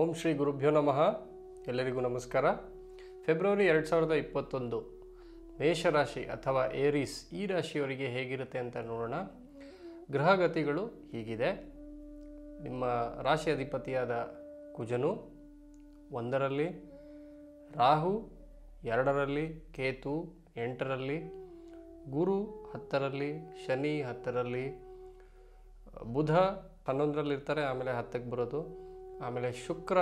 ಓಂ ಶ್ರೀ ಗುರುಭ್ಯೋ ನಮಃ. ಎಲ್ಲರಿಗೂ ನಮಸ್ಕಾರ. ಫೆಬ್ರವರಿ ಎರಡು ಸಾವಿರದ ಇಪ್ಪತ್ತೊಂದು ಮೇಷರಾಶಿ ಅಥವಾ ಏರೀಸ್ ಈ ರಾಶಿಯವರಿಗೆ ಹೇಗಿರುತ್ತೆ ಅಂತ ನೋಡೋಣ. ಗ್ರಹಗತಿಗಳು ಹೀಗಿದೆ. ನಿಮ್ಮ ರಾಶಿ ಅಧಿಪತಿಯಾದ ಕುಜನು ಒಂದರಲ್ಲಿ, ರಾಹು ಎರಡರಲ್ಲಿ, ಕೇತು ಎಂಟರಲ್ಲಿ, ಗುರು ಹತ್ತರಲ್ಲಿ, ಶನಿ ಹತ್ತರಲ್ಲಿ, ಬುಧ ಹನ್ನೊಂದರಲ್ಲಿರ್ತಾರೆ, ಆಮೇಲೆ ಹತ್ತಕ್ಕೆ ಬರೋದು. ಆಮೇಲೆ ಶುಕ್ರ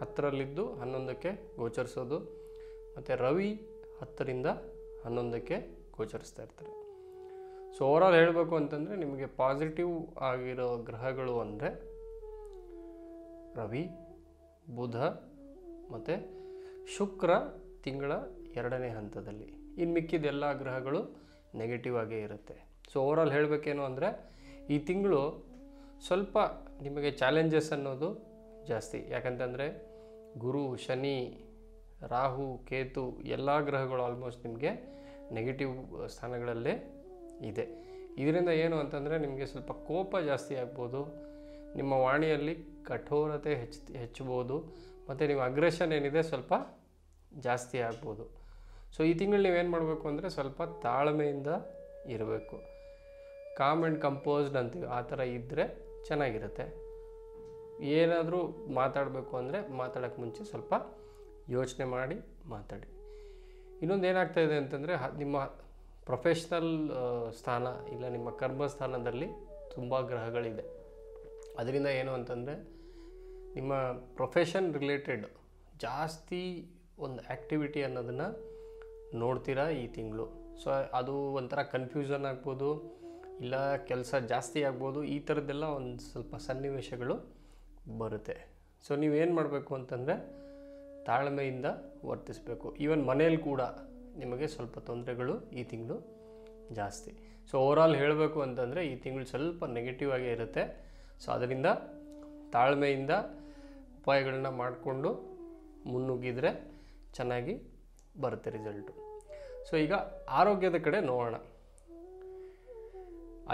ಹತ್ತರಲ್ಲಿದ್ದು ಹನ್ನೊಂದಕ್ಕೆ ಗೋಚರಿಸೋದು, ಮತ್ತು ರವಿ ಹತ್ತರಿಂದ ಹನ್ನೊಂದಕ್ಕೆ ಗೋಚರಿಸ್ತಾ ಇರ್ತಾರೆ. ಸೊ ಓವರಾಲ್ ಹೇಳಬೇಕು ಅಂತಂದರೆ ನಿಮಗೆ ಪಾಸಿಟಿವ್ ಆಗಿರೋ ಗ್ರಹಗಳು ಅಂದರೆ ರವಿ, ಬುಧ, ಮತ್ತು ಶುಕ್ರ ತಿಂಗಳ ಎರಡನೇ ಹಂತದಲ್ಲಿ. ಇನ್ನು ಮಿಕ್ಕಿದ ಎಲ್ಲ ಗ್ರಹಗಳು ನೆಗೆಟಿವ್ ಆಗೇ ಇರುತ್ತೆ. ಸೊ ಓವರಾಲ್ ಹೇಳಬೇಕೇನು ಅಂದರೆ ಈ ತಿಂಗಳು ಸ್ವಲ್ಪ ನಿಮಗೆ ಚಾಲೆಂಜಸ್ ಅನ್ನೋದು ಜಾಸ್ತಿ. ಯಾಕಂತಂದರೆ ಗುರು, ಶನಿ, ರಾಹು, ಕೇತು ಎಲ್ಲ ಗ್ರಹಗಳು ಆಲ್ಮೋಸ್ಟ್ ನಿಮಗೆ ನೆಗೆಟಿವ್ ಸ್ಥಾನಗಳಲ್ಲೇ ಇದೆ. ಇದರಿಂದ ಏನು ಅಂತಂದರೆ ನಿಮಗೆ ಸ್ವಲ್ಪ ಕೋಪ ಜಾಸ್ತಿ ಆಗ್ಬೋದು. ನಿಮ್ಮ ವಾಣಿಯಲ್ಲಿ ಕಠೋರತೆ ಹೆಚ್ಚು, ಹೆಚ್ಚಬೋದು. ಮತ್ತು ನಿಮ್ಮ ಅಗ್ರೆಷನ್ ಏನಿದೆ ಸ್ವಲ್ಪ ಜಾಸ್ತಿ ಆಗ್ಬೋದು. ಸೊ ಈ ತಿಂಗಳು ನೀವೇನು ಮಾಡಬೇಕು ಅಂದರೆ ಸ್ವಲ್ಪ ತಾಳ್ಮೆಯಿಂದ ಇರಬೇಕು. ಕಾಮ್ ಆ್ಯಂಡ್ ಕಂಪೋಸ್ಡ್ ಅಂತೀವಿ ಆ ಥರ ಇದ್ದರೆ ಚೆನ್ನಾಗಿರುತ್ತೆ. ಏನಾದರೂ ಮಾತಾಡಬೇಕು ಅಂದರೆ ಮಾತಾಡೋಕ್ಕೆ ಮುಂಚೆ ಸ್ವಲ್ಪ ಯೋಚನೆ ಮಾಡಿ ಮಾತಾಡಿ. ಇನ್ನೊಂದು ಏನಾಗ್ತಾ ಇದೆ ಅಂತಂದರೆ ನಿಮ್ಮ ಪ್ರೊಫೆಷ್ನಲ್ ಸ್ಥಾನ ಇಲ್ಲ ನಿಮ್ಮ ಕರ್ಮಸ್ಥಾನದಲ್ಲಿ ತುಂಬ ಗ್ರಹಗಳಿದೆ. ಅದರಿಂದ ಏನು ಅಂತಂದರೆ ನಿಮ್ಮ ಪ್ರೊಫೆಷನ್ ರಿಲೇಟೆಡ್ ಜಾಸ್ತಿ ಒಂದು ಆ್ಯಕ್ಟಿವಿಟಿ ಅನ್ನೋದನ್ನು ನೋಡ್ತೀರಾ ಈ ತಿಂಗಳು? ಸೊ ಅದು ಒಂಥರ ಕನ್ಫ್ಯೂಷನ್ ಆಗ್ಬೋದು. ಇಲ್ಲ, ಕೆಲಸ ಜಾಸ್ತಿ ಆಗ್ಬೋದು, ಈ ಥರದ್ದೆಲ್ಲ ಒಂದು ಸ್ವಲ್ಪ ಸನ್ನಿವೇಶಗಳು ಬರುತ್ತೆ. ಸೊ ನೀವೇನು ಮಾಡಬೇಕು ಅಂತಂದರೆ ತಾಳ್ಮೆಯಿಂದ ವರ್ತಿಸಬೇಕು. ಈವನ್ ಮನೇಲಿ ಕೂಡ ನಿಮಗೆ ಸ್ವಲ್ಪ ತೊಂದರೆಗಳು ಈ ತಿಂಗಳು ಜಾಸ್ತಿ. ಸೊ ಓವರಾಲ್ ಹೇಳಬೇಕು ಅಂತಂದರೆ ಈ ತಿಂಗಳು ಸ್ವಲ್ಪ ನೆಗೆಟಿವ್ ಆಗೇ ಇರುತ್ತೆ. ಸೊ ಅದರಿಂದ ತಾಳ್ಮೆಯಿಂದ ಉಪಾಯಗಳನ್ನ ಮಾಡಿಕೊಂಡು ಮುನ್ನುಗ್ಗಿದ್ರೆ ಚೆನ್ನಾಗಿ ಬರುತ್ತೆ ರಿಸಲ್ಟು ಸೊ ಈಗ ಆರೋಗ್ಯದ ಕಡೆ ನೋಡೋಣ.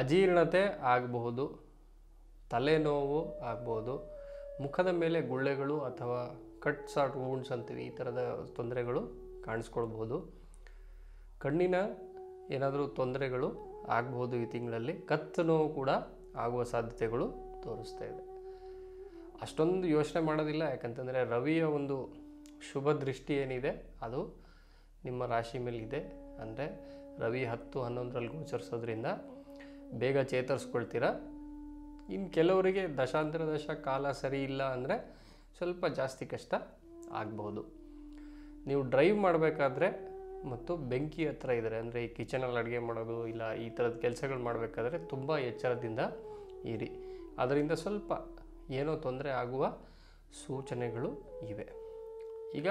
ಅಜೀರ್ಣತೆ ಆಗಬಹುದು, ತಲೆನೋವು ಆಗ್ಬೋದು ಮುಖದ ಮೇಲೆ ಗುಳ್ಳೆಗಳು ಅಥವಾ ಕಟ್ ಸಾಟ್ ವೂಂಡ್ಸ್ ಅಂತೀವಿ, ಈ ಥರದ ತೊಂದರೆಗಳು ಕಾಣಿಸ್ಕೊಳ್ಬೋದು ಕಣ್ಣಿನ ಏನಾದರೂ ತೊಂದರೆಗಳು ಆಗ್ಬೋದು ಈ ತಿಂಗಳಲ್ಲಿ, ಕತ್ತು ನೋವು ಕೂಡ ಆಗುವ ಸಾಧ್ಯತೆಗಳು ತೋರಿಸ್ತಾ ಇದೆ. ಅಷ್ಟೊಂದು ಯೋಚನೆ ಮಾಡೋದಿಲ್ಲ, ಯಾಕಂತಂದರೆ ರವಿಯ ಒಂದು ಶುಭ ದೃಷ್ಟಿ ಏನಿದೆ, ಅದು ನಿಮ್ಮ ರಾಶಿ ಮೇಲೆ ಇದೆ ಅಂದರೆ ರವಿ ಹತ್ತು ಹನ್ನೊಂದರಲ್ಲಿ ಗೋಚರಿಸೋದ್ರಿಂದ ಬೇಗ ಚೇತರಿಸ್ಕೊಳ್ತೀರಾ? ಇನ್ನು ಕೆಲವರಿಗೆ ದಶಾಂತರ ದಶ ಕಾಲ ಸರಿ ಇಲ್ಲ ಅಂದರೆ ಸ್ವಲ್ಪ ಜಾಸ್ತಿ ಕಷ್ಟ ಆಗ್ಬೋದು. ನೀವು ಡ್ರೈವ್ ಮಾಡಬೇಕಾದ್ರೆ ಮತ್ತು ಬೆಂಕಿ ಹತ್ರ ಇದ್ದಾರೆ ಅಂದರೆ ಈ ಕಿಚನಲ್ಲಿ ಅಡುಗೆ ಮಾಡೋದು ಇಲ್ಲ ಈ ಥರದ ಕೆಲಸಗಳು ಮಾಡಬೇಕಾದ್ರೆ ತುಂಬ ಎಚ್ಚರದಿಂದ ಇರಿ. ಅದರಿಂದ ಸ್ವಲ್ಪ ಏನೋ ತೊಂದರೆ ಆಗುವ ಸೂಚನೆಗಳು ಇವೆ. ಈಗ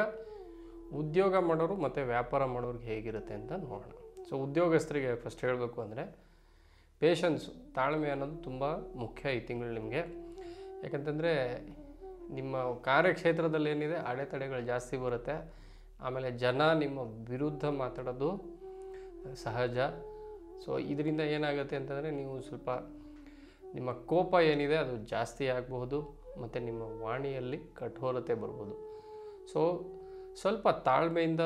ಉದ್ಯೋಗ ಮಾಡೋರು ಮತ್ತು ವ್ಯಾಪಾರ ಮಾಡೋರಿಗೆ ಹೇಗಿರುತ್ತೆ ಅಂತ ನೋಡೋಣ. ಸೊ ಉದ್ಯೋಗಸ್ಥರಿಗೆ ಫಸ್ಟ್ ಹೇಳಬೇಕು ಅಂದರೆ ಪೇಷನ್ಸು ತಾಳ್ಮೆ ಅನ್ನೋದು ತುಂಬ ಮುಖ್ಯ ಈ ತಿಂಗಳು ನಿಮಗೆ. ಯಾಕಂತಂದರೆ ನಿಮ್ಮ ಕಾರ್ಯಕ್ಷೇತ್ರದಲ್ಲಿ ಏನಿದೆ, ಅಡೆತಡೆಗಳು ಜಾಸ್ತಿ ಬರುತ್ತೆ. ಆಮೇಲೆ ಜನ ನಿಮ್ಮ ವಿರುದ್ಧ ಮಾತಾಡೋದು ಸಹಜ. ಸೊ ಇದರಿಂದ ಏನಾಗುತ್ತೆ ಅಂತಂದರೆ ನೀವು ಸ್ವಲ್ಪ ನಿಮ್ಮ ಕೋಪ ಏನಿದೆ ಅದು ಜಾಸ್ತಿ ಆಗಬಹುದು, ಮತ್ತು ನಿಮ್ಮ ವಾಣಿಯಲ್ಲಿ ಕಠೋರತೆ ಬರ್ಬೋದು. ಸೊ ಸ್ವಲ್ಪ ತಾಳ್ಮೆಯಿಂದ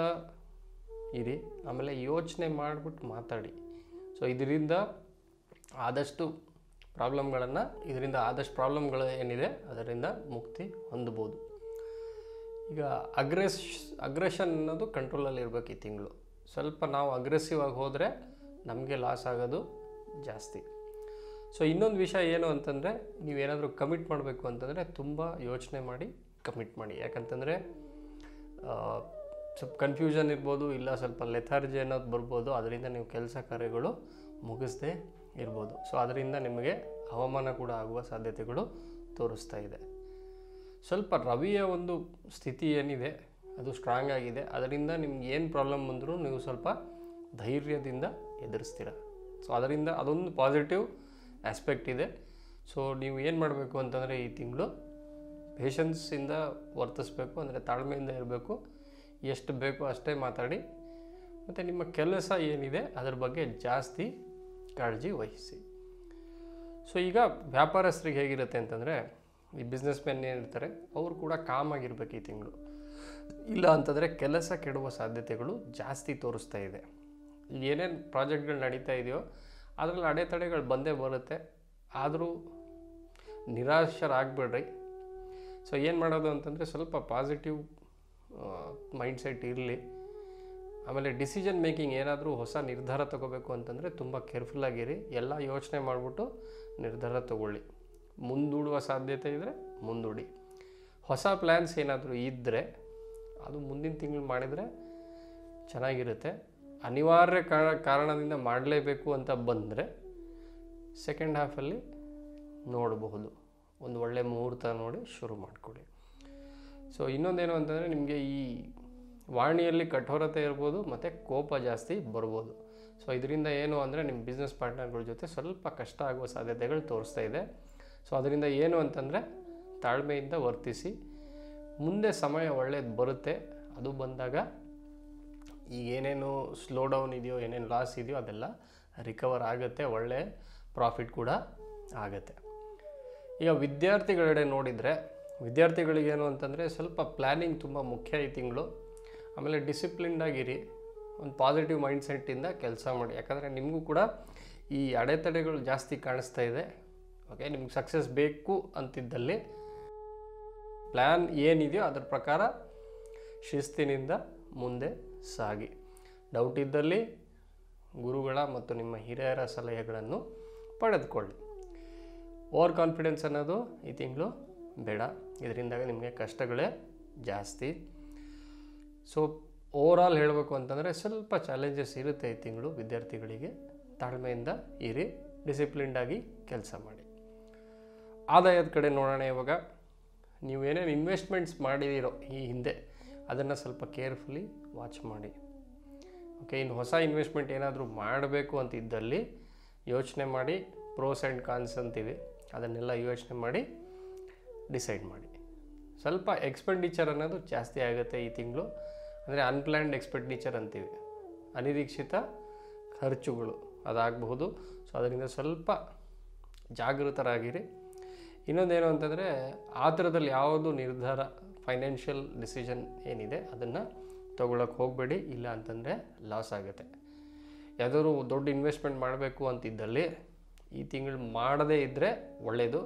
ಇರಿ, ಆಮೇಲೆ ಯೋಚನೆ ಮಾಡಿಬಿಟ್ಟು ಮಾತಾಡಿ. ಸೊ ಇದರಿಂದ ಆದಷ್ಟು ಪ್ರಾಬ್ಲಮ್ಗಳನ್ನು, ಇದರಿಂದ ಆದಷ್ಟು ಪ್ರಾಬ್ಲಮ್ಗಳು ಏನಿದೆ, ಅದರಿಂದ ಮುಕ್ತಿ ಹೊಂದಬೋದು ಈಗ ಅಗ್ರೆಸ್, ಅಗ್ರೆಷನ್ ಅನ್ನೋದು ಕಂಟ್ರೋಲಲ್ಲಿ ಇರಬೇಕು ಈ ತಿಂಗಳು. ಸ್ವಲ್ಪ ನಾವು ಅಗ್ರೆಸಿವ್ ಆಗಿ ಹೋದರೆ ನಮಗೆ ಲಾಸ್ ಆಗೋದು ಜಾಸ್ತಿ. ಸೊ ಇನ್ನೊಂದು ವಿಷಯ ಏನು ಅಂತಂದರೆ ನೀವೇನಾದರೂ ಕಮಿಟ್ ಮಾಡಬೇಕು ಅಂತಂದರೆ ತುಂಬ ಯೋಚನೆ ಮಾಡಿ ಕಮಿಟ್ ಮಾಡಿ. ಯಾಕಂತಂದರೆ ಸ್ವಲ್ಪ ಕನ್ಫ್ಯೂಷನ್ ಇರ್ಬೋದು, ಇಲ್ಲ ಸ್ವಲ್ಪ ಲೆಥಾರ್ಜಿ ಅನ್ನೋದು ಬರ್ಬೋದು, ಅದರಿಂದ ನೀವು ಕೆಲಸ ಕಾರ್ಯಗಳು ಮುಗಿಸ್ದೇ ಇರ್ಬೋದು. ಸೊ ಅದರಿಂದ ನಿಮಗೆ ಹವಾಮಾನ ಕೂಡ ಆಗುವ ಸಾಧ್ಯತೆಗಳು ತೋರಿಸ್ತಾ ಇದೆ. ಸ್ವಲ್ಪ ರವಿಯ ಒಂದು ಸ್ಥಿತಿ ಏನಿದೆ, ಅದು ಸ್ಟ್ರಾಂಗ್ ಆಗಿದೆ. ಅದರಿಂದ ನಿಮ್ಗೆ ಏನು ಪ್ರಾಬ್ಲಮ್ ಬಂದರೂ ನೀವು ಸ್ವಲ್ಪ ಧೈರ್ಯದಿಂದ ಎದುರಿಸ್ತೀರ. ಸೊ ಅದರಿಂದ ಅದೊಂದು ಪಾಸಿಟಿವ್ ಆಸ್ಪೆಕ್ಟ್ ಇದೆ. ಸೊ ನೀವು ಏನು ಮಾಡಬೇಕು ಅಂತಂದರೆ ಈ ತಿಂಗಳು ಪೇಷನ್ಸಿಂದ ವರ್ತಿಸ್ಬೇಕು, ಅಂದರೆ ತಾಳ್ಮೆಯಿಂದ ಇರಬೇಕು. ಎಷ್ಟು ಬೇಕೋ ಅಷ್ಟೇ ಮಾತಾಡಿ. ಮತ್ತು ನಿಮ್ಮ ಕೆಲಸ ಏನಿದೆ, ಅದರ ಬಗ್ಗೆ ಜಾಸ್ತಿ ಕಾಳಜಿ ವಹಿಸಿ. ಸೊ ಈಗ ವ್ಯಾಪಾರಸ್ಥರಿಗೆ ಹೇಗಿರುತ್ತೆ ಅಂತಂದರೆ, ಈ ಬಿಸ್ನೆಸ್ ಮ್ಯಾನ್ ಏನಿರ್ತಾರೆ ಅವರು ಕೂಡ ಕಾಮ್ ಆಗಿರ್ಬೇಕು ಈ ತಿಂಗಳು. ಇಲ್ಲ ಅಂತಂದರೆ ಕೆಲಸ ಕೆಡುವ ಸಾಧ್ಯತೆಗಳು ಜಾಸ್ತಿ ತೋರಿಸ್ತಾ ಇದೆ. ಏನೇನು ಪ್ರಾಜೆಕ್ಟ್ಗಳು ನಡೀತಾ ಇದೆಯೋ, ಅದರಲ್ಲಿ ಅಡೆತಡೆಗಳು ಬಂದೇ ಬರುತ್ತೆ. ಆದರೂ ನಿರಾಶರಾಗಬೇಡ್ರಿ. ಸೊ ಏನು ಮಾಡೋದು ಅಂತಂದರೆ ಸ್ವಲ್ಪ ಪಾಸಿಟಿವ್ ಮೈಂಡ್ಸೆಟ್ ಇರಲಿ. ಆಮೇಲೆ ಡಿಸಿಷನ್ ಮೇಕಿಂಗ್ ಏನಾದರೂ ಹೊಸ ನಿರ್ಧಾರ ತಗೋಬೇಕು ಅಂತಂದರೆ ತುಂಬ ಕೇರ್ಫುಲ್ಲಾಗಿರಿ ಎಲ್ಲ ಯೋಚನೆ ಮಾಡಿಬಿಟ್ಟು ನಿರ್ಧಾರ ತಗೊಳ್ಳಿ. ಮುಂದೂಡುವ ಸಾಧ್ಯತೆ ಇದ್ದರೆ ಮುಂದೂಡಿ. ಹೊಸ ಪ್ಲ್ಯಾನ್ಸ್ ಏನಾದರೂ ಇದ್ದರೆ ಅದು ಮುಂದಿನ ತಿಂಗಳು ಮಾಡಿದರೆ ಚೆನ್ನಾಗಿರುತ್ತೆ. ಅನಿವಾರ್ಯ ಕಾರಣ, ಕಾರಣದಿಂದ ಮಾಡಲೇಬೇಕು ಅಂತ ಬಂದರೆ ಸೆಕೆಂಡ್ ಹಾಫಲ್ಲಿ ನೋಡಬಹುದು. ಒಂದು ಒಳ್ಳೆ ಮುಹೂರ್ತ ನೋಡಿ ಶುರು ಮಾಡಿಕೊಡಿ. ಸೊ ಇನ್ನೊಂದೇನು ಅಂತಂದರೆ ನಿಮಗೆ ಈ ವಾಣಿಯಲ್ಲಿ ಕಠೋರತೆ ಇರ್ಬೋದು, ಮತ್ತು ಕೋಪ ಜಾಸ್ತಿ ಬರ್ಬೋದು. ಸೊ ಇದರಿಂದ ಏನು ಅಂದರೆ ನಿಮ್ಮ ಬಿಸ್ನೆಸ್ ಪಾರ್ಟ್ನರ್ಗಳ ಜೊತೆ ಸ್ವಲ್ಪ ಕಷ್ಟ ಆಗುವ ಸಾಧ್ಯತೆಗಳು ತೋರಿಸ್ತಾ ಇದೆ. ಸೊ ಅದರಿಂದ ಏನು ಅಂತಂದರೆ ತಾಳ್ಮೆಯಿಂದ ವರ್ತಿಸಿ, ಮುಂದೆ ಸಮಯ ಒಳ್ಳೇದು ಬರುತ್ತೆ. ಅದು ಬಂದಾಗ ಈಗ ಏನೇನು ಸ್ಲೋ ಡೌನ್ ಇದೆಯೋ, ಏನೇನು ಲಾಸ್ ಇದೆಯೋ ಅದೆಲ್ಲ ರಿಕವರ್ ಆಗುತ್ತೆ, ಒಳ್ಳೆ ಪ್ರಾಫಿಟ್ ಕೂಡ ಆಗುತ್ತೆ. ಈಗ ವಿದ್ಯಾರ್ಥಿಗಳೆಡೆ ನೋಡಿದರೆ ವಿದ್ಯಾರ್ಥಿಗಳಿಗೇನು ಅಂತಂದರೆ ಸ್ವಲ್ಪ ಪ್ಲ್ಯಾನಿಂಗ್ ತುಂಬ ಮುಖ್ಯ ಈ ತಿಂಗಳು. ಆಮೇಲೆ ಡಿಸಿಪ್ಲಿನ್ಡ್ ಆಗಿರಿ, ಒಂದು ಪಾಸಿಟಿವ್ ಮೈಂಡ್ಸೆಟ್ಟಿಂದ ಕೆಲಸ ಮಾಡಿ. ಯಾಕಂದರೆ ನಿಮಗೂ ಕೂಡ ಈ ಅಡೆತಡೆಗಳು ಜಾಸ್ತಿ ಕಾಣಿಸ್ತಾ ಇದೆ. ಓಕೆ ನಿಮ್ಗೆ ಸಕ್ಸಸ್ ಬೇಕು ಅಂತಿದ್ದಲ್ಲಿ ಪ್ಲ್ಯಾನ್ ಏನಿದೆಯೋ ಅದರ ಪ್ರಕಾರ ಶಿಸ್ತಿನಿಂದ ಮುಂದೆ ಸಾಗಿ. ಡೌಟ್ ಇದ್ದಲ್ಲಿ ಗುರುಗಳ ಮತ್ತು ನಿಮ್ಮ ಹಿರಿಯರ ಸಲಹೆಗಳನ್ನು ಪಡೆದುಕೊಳ್ಳಿ. ಓವರ್ ಕಾನ್ಫಿಡೆನ್ಸ್ ಅನ್ನೋದು ಈ ತಿಂಗಳು ಬೇಡ. ಇದರಿಂದಾಗ ನಿಮಗೆ ಕಷ್ಟಗಳೇ ಜಾಸ್ತಿ. ಸೊ ಓವರಾಲ್ ಹೇಳಬೇಕು ಅಂತಂದರೆ ಸ್ವಲ್ಪ ಚಾಲೆಂಜಸ್ ಇರುತ್ತೆ ಈ ತಿಂಗಳು ವಿದ್ಯಾರ್ಥಿಗಳಿಗೆ. ತಾಳ್ಮೆಯಿಂದ ಇರಿ ಡಿಸಿಪ್ಲಿನ್ಡಾಗಿ ಕೆಲಸ ಮಾಡಿ. ಆದಾಯದ ಕಡೆ ನೋಡೋಣ ಇವಾಗ. ನೀವು ಏನೇನು ಇನ್ವೆಸ್ಟ್ಮೆಂಟ್ಸ್ ಮಾಡಿದಿರೋ ಈ ಹಿಂದೆ, ಅದನ್ನು ಸ್ವಲ್ಪ ಕೇರ್ಫುಲಿ ವಾಚ್ ಮಾಡಿ. ಓಕೆ ಇನ್ನು ಹೊಸ ಇನ್ವೆಸ್ಟ್ಮೆಂಟ್ ಏನಾದರೂ ಮಾಡಬೇಕು ಅಂತ ಇದ್ದಲ್ಲಿ ಯೋಚನೆ ಮಾಡಿ ಪ್ರೋಸ್ ಆ್ಯಂಡ್ ಕಾನ್ಸ್ ಅಂತೀವಿ. ಅದನ್ನೆಲ್ಲ ಯೋಚನೆ ಮಾಡಿ ಡಿಸೈಡ್ ಮಾಡಿ. ಸ್ವಲ್ಪ ಎಕ್ಸ್ಪೆಂಡಿಚರ್ ಅನ್ನೋದು ಜಾಸ್ತಿ ಆಗುತ್ತೆ ಈ ತಿಂಗಳು. ಅಂದರೆ ಅನ್ಪ್ಲ್ಯಾಂಡ್ ಎಕ್ಸ್ಪೆಂಡಿಚರ್ ಅಂತೀವಿ. ಅನಿರೀಕ್ಷಿತ ಖರ್ಚುಗಳು ಅದಾಗಬಹುದು. ಸೊ ಅದರಿಂದ ಸ್ವಲ್ಪ ಜಾಗೃತರಾಗಿರಿ. ಇನ್ನೊಂದೇನು ಅಂತಂದರೆ ಆ ಥರದಲ್ಲಿ ಯಾವುದು ನಿರ್ಧಾರ ಫೈನಾನ್ಷಿಯಲ್ ಡಿಸಿಷನ್ ಏನಿದೆ, ಅದನ್ನು ತೊಗೊಳಕ್ಕೆ ಹೋಗಬೇಡಿ. ಇಲ್ಲ ಅಂತಂದರೆ ಲಾಸ್ ಆಗುತ್ತೆ. ಯಾವುದಾದ್ರು ದೊಡ್ಡ ಇನ್ವೆಸ್ಟ್ಮೆಂಟ್ ಮಾಡಬೇಕು ಅಂತಿದ್ದಲ್ಲಿ, ಈ ತಿಂಗಳು ಮಾಡದೇ ಇದ್ದರೆ ಒಳ್ಳೆಯದು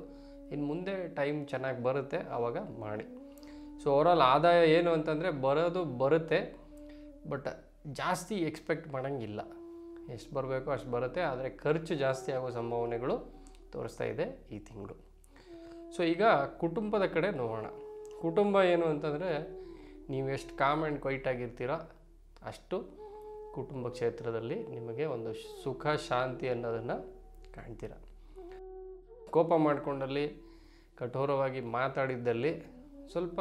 ಇನ್ನು ಮುಂದೆ ಟೈಮ್ ಚೆನ್ನಾಗಿ ಬರುತ್ತೆ ಆವಾಗ ಮಾಡಿ. ಸೊ ಓವರಾಲ್ ಆದಾಯ ಏನು ಅಂತಂದರೆ ಬರೋದು ಬರುತ್ತೆ ಬಟ್ ಜಾಸ್ತಿ ಎಕ್ಸ್ಪೆಕ್ಟ್ ಮಾಡೋಂಗಿಲ್ಲ. ಎಷ್ಟು ಬರಬೇಕೋ ಅಷ್ಟು ಬರುತ್ತೆ, ಆದರೆ ಖರ್ಚು ಜಾಸ್ತಿ ಆಗೋ ಸಂಭಾವನೆಗಳು ತೋರಿಸ್ತಾ ಇದೆ ಈ ತಿಂಗಳು. ಸೊ ಈಗ ಕುಟುಂಬದ ಕಡೆ ನೋಡೋಣ. ಕುಟುಂಬ ಏನು ಅಂತಂದರೆ ನೀವು ಎಷ್ಟು ಕಾಮ್ ಆ್ಯಂಡ್ ಕ್ವೈಟ್ ಆಗಿರ್ತೀರೋ, ಅಷ್ಟು ಕುಟುಂಬ ಕ್ಷೇತ್ರದಲ್ಲಿ ನಿಮಗೆ ಒಂದು ಸುಖ, ಶಾಂತಿ ಅನ್ನೋದನ್ನು ಕಾಣ್ತೀರ. ಕೋಪ ಮಾಡಿಕೊಂಡಲ್ಲಿ, ಕಠೋರವಾಗಿ ಮಾತಾಡಿದ್ದಲ್ಲಿ ಸ್ವಲ್ಪ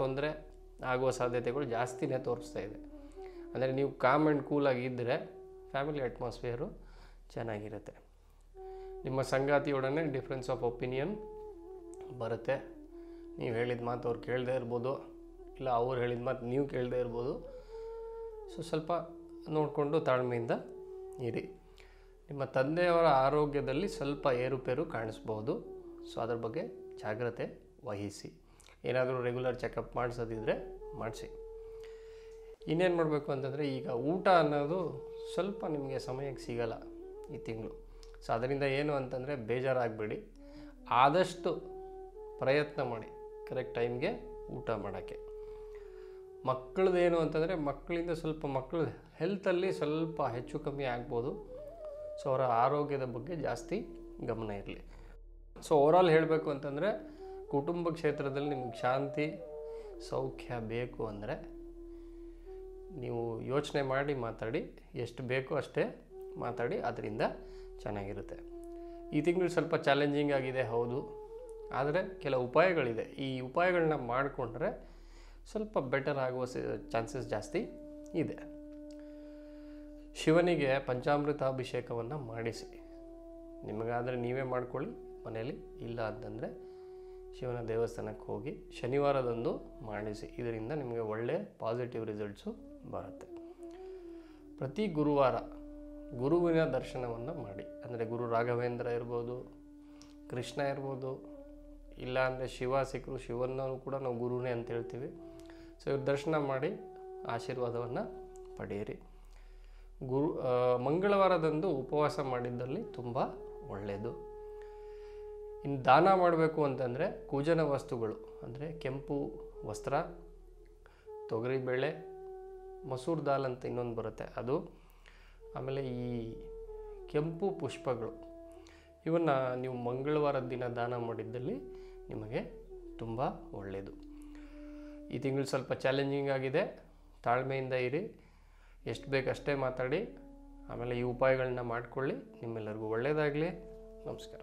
ತೊಂದರೆ ಆಗುವ ಸಾಧ್ಯತೆಗಳು ಜಾಸ್ತಿನೇ ತೋರಿಸ್ತಾ ಇದೆ. ಅಂದರೆ ನೀವು ಕಾಮ್ ಆ್ಯಂಡ್ ಕೂಲಾಗಿ ಇದ್ದರೆ ಫ್ಯಾಮಿಲಿ ಅಟ್ಮಾಸ್ಫಿಯರು ಚೆನ್ನಾಗಿರುತ್ತೆ. ನಿಮ್ಮ ಸಂಗಾತಿಯೊಡನೆ ಡಿಫ್ರೆನ್ಸ್ ಆಫ್ ಒಪಿನಿಯನ್ ಬರುತ್ತೆ. ನೀವು ಹೇಳಿದ ಮಾತು ಅವ್ರು ಕೇಳದೇ ಇರ್ಬೋದು, ಇಲ್ಲ ಅವ್ರು ಹೇಳಿದ ಮಾತು ನೀವು ಕೇಳದೇ ಇರ್ಬೋದು. ಸೊ ಸ್ವಲ್ಪ ನೋಡಿಕೊಂಡು ತಾಳ್ಮೆಯಿಂದ ಇರಿ. ನಿಮ್ಮ ತಂದೆಯವರ ಆರೋಗ್ಯದಲ್ಲಿ ಸ್ವಲ್ಪ ಏರುಪೇರು ಕಾಣಿಸ್ಬೋದು. ಸೊ ಅದರ ಬಗ್ಗೆ ಜಾಗ್ರತೆ ವಹಿಸಿ. ಏನಾದರೂ ರೆಗ್ಯುಲರ್ ಚೆಕಪ್ ಮಾಡಿಸೋದಿದ್ರೆ ಮಾಡಿಸಿ. ಇನ್ನೇನು ಮಾಡಬೇಕು ಅಂತಂದರೆ ಈಗ ಊಟ ಅನ್ನೋದು ಸ್ವಲ್ಪ ನಿಮಗೆ ಸಮಯಕ್ಕೆ ಸಿಗಲ್ಲ ಈ ತಿಂಗಳು. ಸೊ ಅದರಿಂದ ಏನು ಅಂತಂದರೆ ಬೇಜಾರಾಗಬೇಡಿ. ಆದಷ್ಟು ಪ್ರಯತ್ನ ಮಾಡಿ. ಕರೆಕ್ಟ್ ಟೈಮ್ಗೆ ಊಟ ಮಾಡೋಕ್ಕೆ. ಮಕ್ಕಳದೇನು ಏನು ಅಂತಂದರೆ ಮಕ್ಕಳಿಂದ ಸ್ವಲ್ಪ ಮಕ್ಕಳ ಹೆಲ್ತಲ್ಲಿ ಸ್ವಲ್ಪ ಹೆಚ್ಚು ಕಮ್ಮಿ ಆಗ್ಬೋದು. ಸೊ ಅವರ ಆರೋಗ್ಯದ ಬಗ್ಗೆ ಜಾಸ್ತಿ ಗಮನ ಇರಲಿ. ಸೊ ಓವರಾಲ್ ಹೇಳಬೇಕು ಅಂತಂದರೆ ಕುಟುಂಬ ಕ್ಷೇತ್ರದಲ್ಲಿ ನಿಮಗೆ ಶಾಂತಿ, ಸೌಖ್ಯ ಬೇಕು ಅಂದರೆ ನೀವು ಯೋಚನೆ ಮಾಡಿ ಮಾತಾಡಿ, ಎಷ್ಟು ಬೇಕೋ ಅಷ್ಟೇ ಮಾತಾಡಿ, ಅದರಿಂದ ಚೆನ್ನಾಗಿರುತ್ತೆ. ಈ ತಿಂಗಳು ಸ್ವಲ್ಪ ಚಾಲೆಂಜಿಂಗ್ ಆಗಿದೆ, ಹೌದು. ಆದರೆ ಕೆಲವು ಉಪಾಯಗಳಿದೆ. ಈ ಉಪಾಯಗಳನ್ನ ಮಾಡಿಕೊಂಡ್ರೆ ಸ್ವಲ್ಪ ಬೆಟರ್ ಆಗುವ ಚಾನ್ಸಸ್ ಜಾಸ್ತಿ ಇದೆ. ಶಿವನಿಗೆ ಪಂಚಾಮೃತ ಅಭಿಷೇಕವನ್ನು ಮಾಡಿಸಿ. ನಿಮಗಾದರೆ ನೀವೇ ಮಾಡ್ಕೊಳ್ಳಿ, ಮನೆಯಲ್ಲಿ ಇಲ್ಲ ಅಂತಂದರೆ ಶಿವನ ದೇವಸ್ಥಾನಕ್ಕೆ ಹೋಗಿ ಶನಿವಾರದಂದು ಮಾಡಿಸಿ. ಇದರಿಂದ ನಿಮಗೆ ಒಳ್ಳೆಯ ಪಾಸಿಟಿವ್ ರಿಸಲ್ಟ್ಸು ಬರುತ್ತೆ. ಪ್ರತಿ ಗುರುವಾರ ಗುರುವಿನ ದರ್ಶನವನ್ನು ಮಾಡಿ. ಅಂದರೆ ಗುರು ರಾಘವೇಂದ್ರ ಇರ್ಬೋದು, ಕೃಷ್ಣ ಇರ್ಬೋದು, ಇಲ್ಲ ಅಂದರೆ ಶಿವ, ಸಿಕ್ಕರು ಶಿವನೂ ಕೂಡ ನಾವು ಗುರುನೇ ಅಂತ ಹೇಳ್ತೀವಿ. ಸೊ ಇವ್ರ ದರ್ಶನ ಮಾಡಿ ಆಶೀರ್ವಾದವನ್ನು ಪಡೆಯಿರಿ. ಗುರು ಮಂಗಳವಾರದಂದು ಉಪವಾಸ ಮಾಡಿದ್ದಲ್ಲಿ ತುಂಬ ಒಳ್ಳೆಯದು. ಇನ್ನು ದಾನ ಮಾಡಬೇಕು ಅಂತಂದರೆ ಕೂಜನ ವಸ್ತುಗಳು, ಅಂದರೆ ಕೆಂಪು ವಸ್ತ್ರ ತೊಗರಿಬೇಳೆ ಮಸೂರ್ ದಾಲ್ ಅಂತ ಇನ್ನೊಂದು ಬರುತ್ತೆ ಅದು. ಆಮೇಲೆ ಈ ಕೆಂಪು ಪುಷ್ಪಗಳು, ಇವನ್ನು ನೀವು ಮಂಗಳವಾರದ ದಿನ ದಾನ ಮಾಡಿದ್ದಲ್ಲಿ ನಿಮಗೆ ತುಂಬ ಒಳ್ಳೆಯದು ಈ ತಿಂಗಳು ಸ್ವಲ್ಪ ಚಾಲೆಂಜಿಂಗ್ ಆಗಿದೆ, ತಾಳ್ಮೆಯಿಂದ ಇರಿ, ಎಷ್ಟು ಬೇಕಷ್ಟೇ ಮಾತಾಡಿ, ಆಮೇಲೆ ಈ ಉಪಾಯಗಳನ್ನ ಮಾಡಿಕೊಳ್ಳಿ, ನಿಮ್ಮೆಲ್ಲರಿಗೂ ಒಳ್ಳೆಯದಾಗಲಿ ನಮಸ್ಕಾರ.